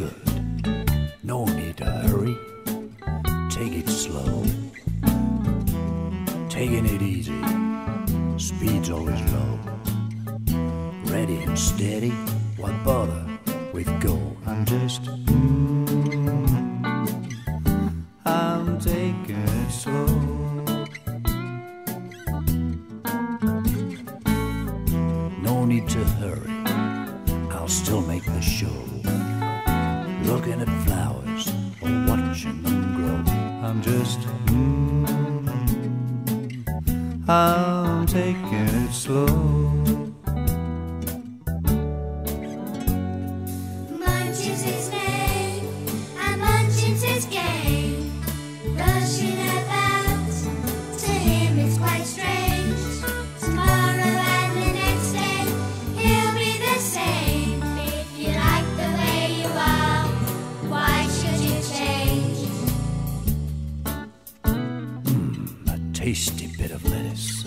good. No need to hurry. Take it slow. Taking it easy. Speed's always low. Ready and steady. Why bother with go? I'm just. Mm, I'm taking it slow. No need to hurry. I'll still make the show. Looking at flowers or watching them grow. I'm just. Hmm, I'm taking it slow. Munch's tasty bit of lettuce.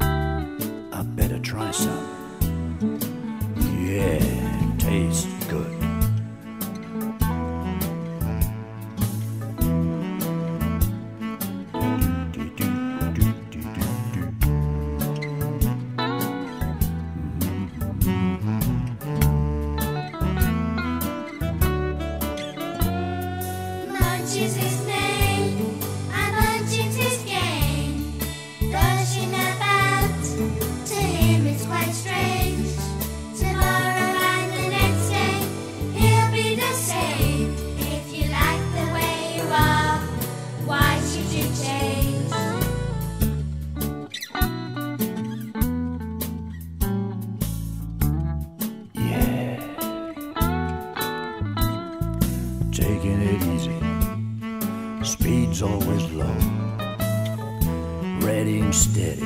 I better try some. Speed's always low. Ready and steady.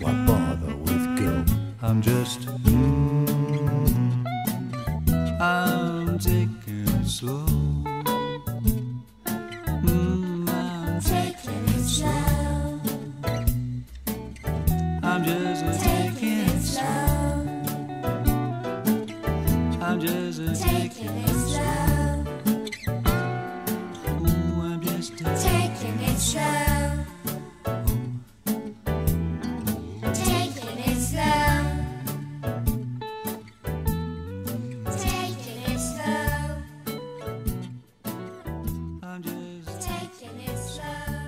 Why bother with go? I'm just. I'm taking it slow. Mm, I'm, Taking it slow, I'm just taking it slow, I'm just taking it slow. 牵着手。